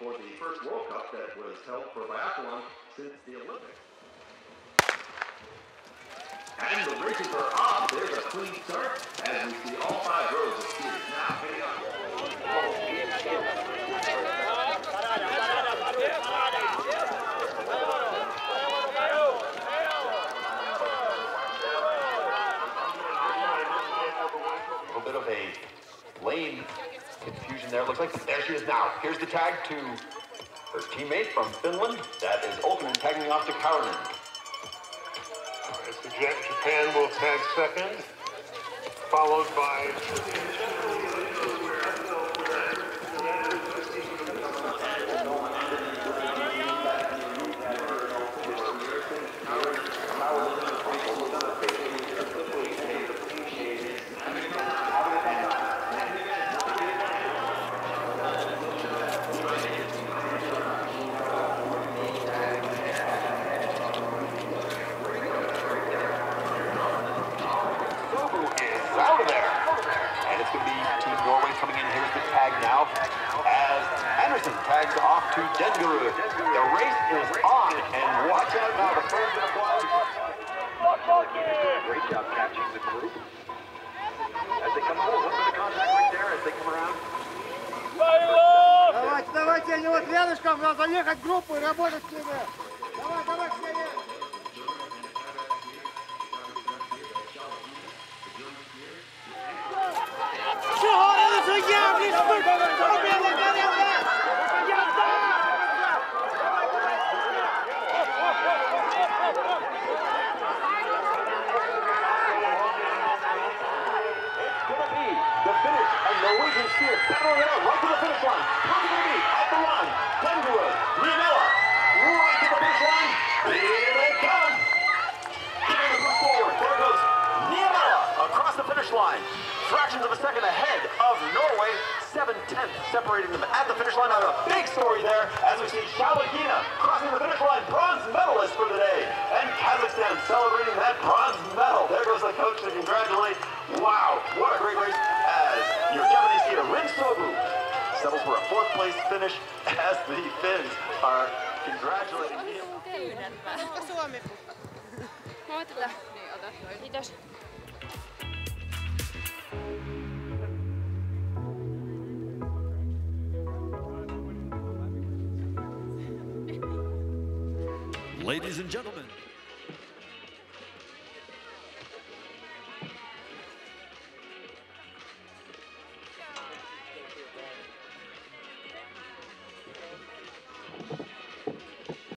for the first World Cup that was held for biathlon since the Olympics. And the races are off. There's a clean start as we see all five rows of skiers now heading A little bit of a lane confusion there. Looks like there she is now. Here's the tag to her teammate from Finland. That is Olkinen tagging off to Kaurinen. So Japan will tag second, followed by Sobu is out of there. And it's going to be Team Norway coming in. Here's the tag now as Anderson tags off to Dengerud. The race is on, and watch out now. The fans and applause. Great job catching the group. As they come over, look for the contact right there as they come around. Давайте, давайте, они вот рядышком, надо заехать в группу и работать с ними. Давай, давай, Right to the finish line. At the line. Right to the finish line. Here forward. There goes across the finish line. Fractions of a second ahead of Norway. Seven tenths separating them at the finish line. Now a big story there as we see Shalakina crossing the finish line. Bronze medalist for the day. And Kazakhstan celebrating that bronze medal. There goes the coach to congratulate. For a fourth place finish as the Finns are congratulating him. Ladies and gentlemen,